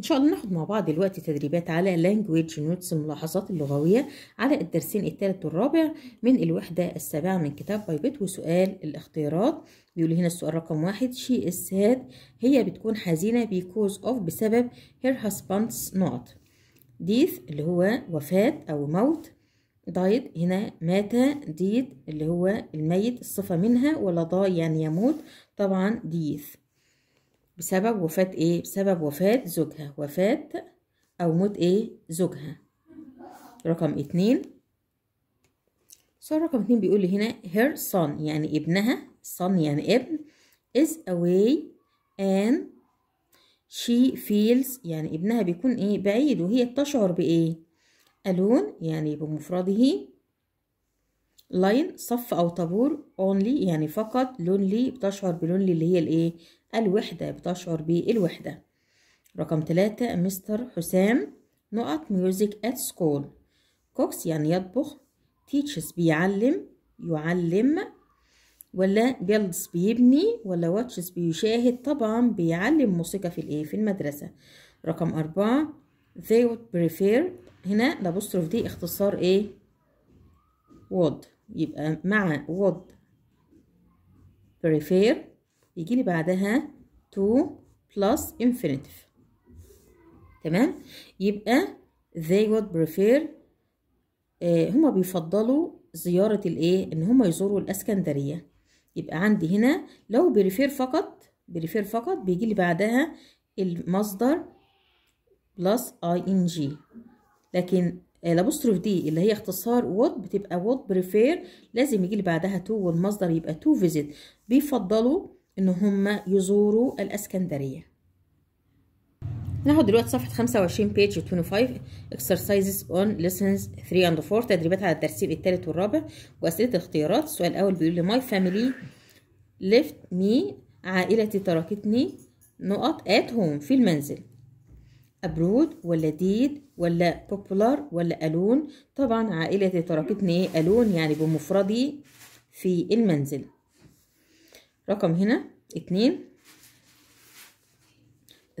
إن شاء الله ناخد مع بعض دلوقتي تدريبات على language notes الملاحظات اللغوية على الدرسين الثالث والرابع من الوحدة السابعة من كتاب بايبت وسؤال الاختيارات. بيقول هنا السؤال رقم واحد she is sad. هي بتكون حزينة because of بسبب her husband's not. death اللي هو وفاة أو موت. died هنا مات. ديد اللي هو الميت الصفة منها ولا ضاي يعني يموت. طبعا death بسبب وفاة إيه؟ بسبب وفاة زوجها. وفاة أو موت إيه؟ زوجها. رقم اتنين. سؤال رقم اتنين بيقول لي هنا her son يعني ابنها. son يعني ابن. is away and she feels يعني ابنها بيكون إيه؟ بعيد. وهي بتشعر بإيه؟ alone يعني بمفرده. line صف أو طابور only يعني فقط lonely بتشعر ب lonely اللي هي الإيه؟ الوحدة بتشعر بالوحدة. رقم ثلاثة Mr حسام نقط music at school. cooks يعني يطبخ teaches بيعلم يعلم. ولا builds بيبني ولا watches بيشاهد طبعا بيعلم موسيقى في الإيه؟ في المدرسة. رقم أربعة they would prefer. هنا ال apostrophe دي اختصار إيه؟ would. يبقى مع would. prefer. يجي لي بعدها to plus infinitive تمام؟ يبقى they would prefer آه هما بيفضلوا زيارة الايه؟ إن هما يزوروا الإسكندرية. يبقى عندي هنا لو prefer فقط prefer فقط بيجي لي بعدها المصدر plus ing لكن ال apostrophe دي اللي هي اختصار would بتبقى would prefer لازم يجي لي بعدها to والمصدر يبقى to visit. بيفضلوا إن هم يزوروا الإسكندرية. ناخد دلوقتي صفحة 25 page 25 exercises on lessons 3 and 4 تدريبات على الدرسين الثالث والرابع وأسئلة الاختيارات. السؤال الأول بيقول لي my family left me عائلتي تركتني نقط at home في المنزل. Abroad ولا ديد ولا popular ولا ألون طبعا عائلتي تركتني ألون يعني بمفردي في المنزل. رقم هنا اتنين.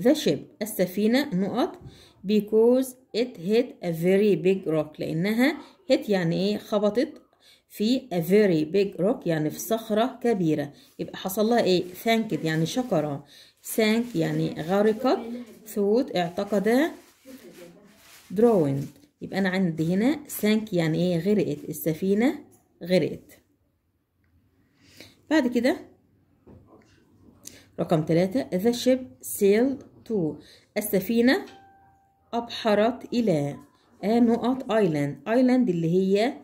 The ship السفينة نقط. Because it hit a very big rock لأنها hit يعني إيه؟ خبطت في a very big rock يعني في صخرة كبيرة. يبقى حصل لها إيه؟ thanked يعني شكر sank يعني غرقت. Thought اعتقد drowned يبقى أنا عندي هنا sank يعني إيه؟ غرقت. السفينة غرقت. بعد كده رقم ثلاثة the ship sailed to. السفينة أبحرت إلى a نقط island. Island اللي هي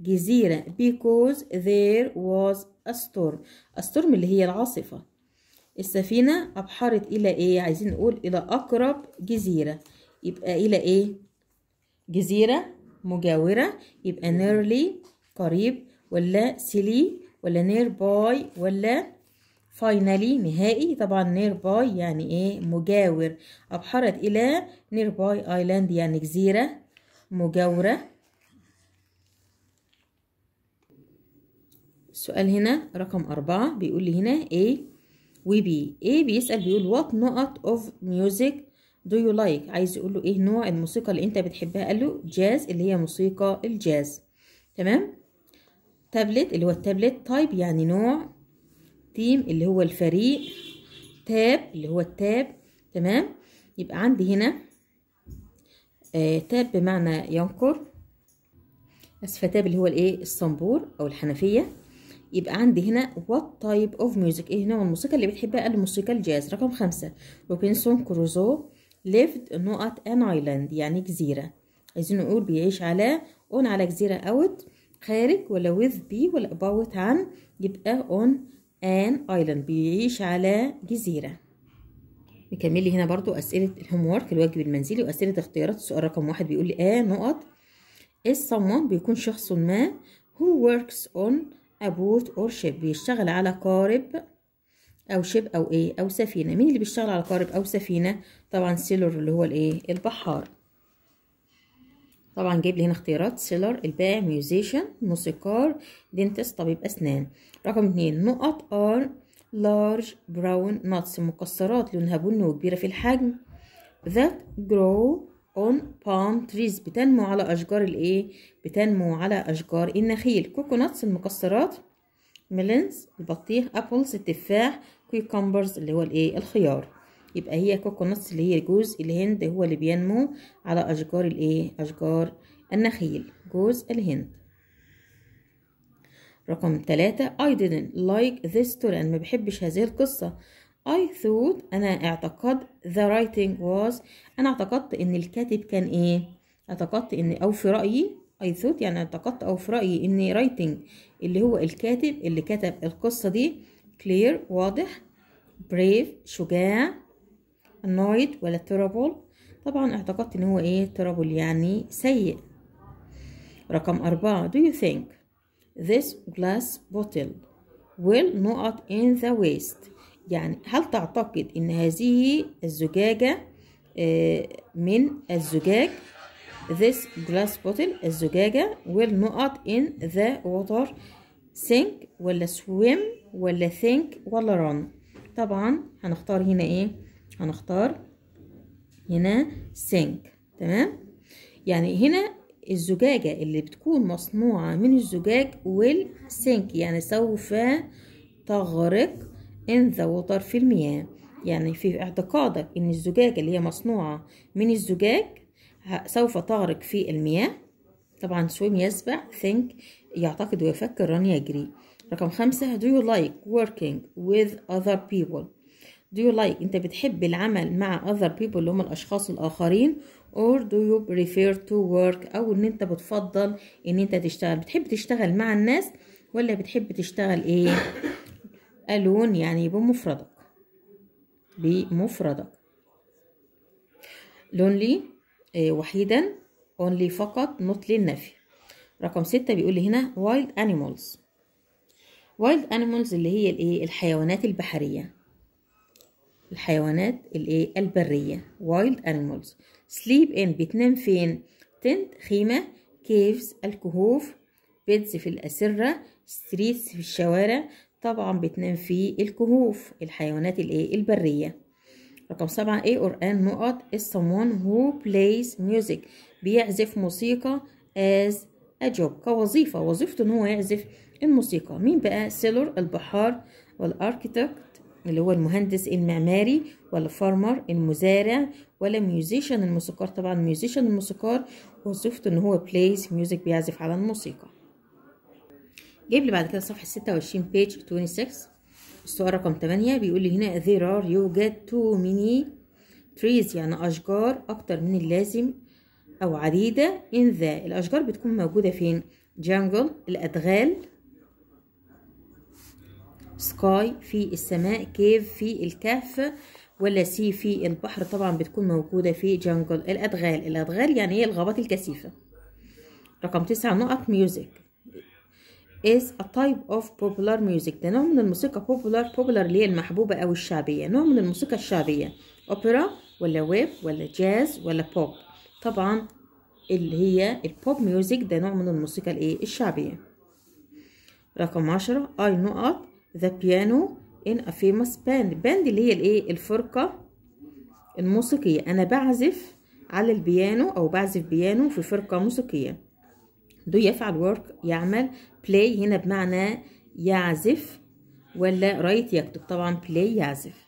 جزيرة. Because there was a storm. Storm اللي هي العاصفة. السفينة أبحرت إلى إيه؟ عايزين نقول إلى أقرب جزيرة. يبقى إلى إيه؟ جزيرة مجاورة. يبقى nearly قريب ولا silly ولا nearby ولا finally نهائي. طبعا nearby يعني إيه؟ مجاور. أبحرت إلى nearby island يعني جزيرة مجاورة. السؤال هنا رقم أربعة بيقول لي هنا A و B. A بيسأل بيقول what نقط of music do you like عايز يقول له إيه نوع الموسيقى اللي أنت بتحبها؟ قال له جاز اللي هي موسيقى الجاز. تمام؟ تابلت اللي هو التابلت type يعني نوع team اللي هو الفريق tap اللي هو ال tap تمام؟ يبقى عندي هنا آه tap بمعنى ينقر آسفة tap اللي هو الإيه؟ الصنبور أو الحنفية. يبقى عندي هنا what type of music إيه نوع الموسيقى اللي بتحبها؟ قال موسيقى الجاز رقم خمسة. روبنسون كروزو lived نقط an island يعني جزيرة. عايزين نقول بيعيش على on على جزيرة out خارج ولا with ب ولا about عن يبقى on an island بيعيش على جزيرة. نكمل لي هنا برضو أسئلة ال homework الواجب المنزلي وأسئلة اختيارات. السؤال رقم واحد بيقول لي a نقط. Is someone بيكون شخص ما works on a boat or ship بيشتغل على قارب أو ship أو إيه أو سفينة. مين اللي بيشتغل على قارب أو سفينة؟ طبعا sailor اللي هو الإيه؟ البحار. طبعا جايب لي هنا اختيارات seller البائع musician موسيقار dentist طبيب أسنان. رقم اتنين نقط are large brown nuts مكسرات لونها بني وكبيرة في الحجم. that grow on palm trees بتنمو على أشجار الإيه؟ بتنمو على أشجار النخيل. coconuts المكسرات. melons البطيخ. apples التفاح. cucumbers اللي هو الإيه؟ الخيار. يبقى هي coconuts اللي هي جوز الهند هو اللي بينمو على أشجار الإيه؟ أشجار النخيل. جوز الهند. رقم ثلاثة I didn't like this story. أنا ما بحبش هذه القصة. I thought أنا أعتقد the writing was أنا اعتقدت إن الكاتب كان إيه؟ اعتقدت إن أو في رأيي I thought يعني اعتقدت أو في رأيي إن writing اللي هو الكاتب اللي كتب القصة دي clear واضح brave شجاع. نويد ولا ترابول طبعا أعتقدت ان هو إيه ترابول يعني سيء. رقم أربعة do you think this glass bottle will not in the waste? يعني هل تعتقد إن هذه الزجاجة آه، من الزجاج؟ this glass bottle الزجاجة will not in the water sink ولا swim ولا think ولا run. طبعا هنختار هنا إيه؟ هنختار هنا sink تمام؟ يعني هنا الزجاجة اللي بتكون مصنوعة من الزجاج sink يعني سوف تغرق in the water في المياه. يعني في اعتقادك إن الزجاجة اللي هي مصنوعة من الزجاج سوف تغرق في المياه؟ طبعا swim يسبح think يعتقد ويفكر run يجري. رقم خمسة do you like working with other people do you like انت بتحب العمل مع other people اللي هم الأشخاص الآخرين؟ Or do you prefer to work أو إن أنت بتفضل إن أنت تشتغل؟ بتحب تشتغل مع الناس ولا بتحب تشتغل إيه؟ alone يعني بمفردك. بمفردك. Lonely إيه وحيدا. Only فقط not للنفي. رقم ستة بيقول لي هنا wild animals. Wild animals اللي هي الإيه؟ الحيوانات البحرية. الحيوانات الايه البرية wild animals. sleep in بتنام فين؟ tent خيمة. caves الكهوف. beds في الأسرة. streets في الشوارع. طبعا بتنام في الكهوف الحيوانات الايه البرية. رقم سبعة or an نقط؟ is someone who plays music. بيعزف موسيقى as a job كوظيفة. وظيفته إن هو يعزف الموسيقى. مين بقى؟ sailor البحار. وال architect اللي هو المهندس المعماري ولا farmer المزارع ولا musician الموسيقار. طبعا musician الموسيقار وظيفته إن هو plays music بيعزف على الموسيقى. جايب لي بعد كده صفحة 26 page 26 السؤال رقم 8 بيقول لي هنا there are يوجد too many trees. يعني أشجار أكتر من اللازم أو عديدة in the. الأشجار بتكون موجودة فين؟ jungle الأدغال sky في السماء cave في الكهف ولا sea في البحر. طبعا بتكون موجودة في jungle الأدغال. الأدغال يعني هي الغابات الكثيفة. رقم تسعة نقط music is a type of popular music. ده نوع من الموسيقى popular popular اللي هي المحبوبة أو الشعبية. نوع من الموسيقى الشعبية. أوبرا ولا ويب ولا جاز ولا بوب طبعا اللي هي ال pop music ده نوع من الموسيقى الإيه؟ الشعبية. رقم عشرة I نقط the piano in a famous band. Band اللي هي الايه؟ الفرقة الموسيقية. أنا بعزف على البيانو أو بعزف بيانو في فرقة موسيقية. دو يفعل work يعمل play. هنا بمعنى يعزف ولا write يكتب. طبعا play يعزف.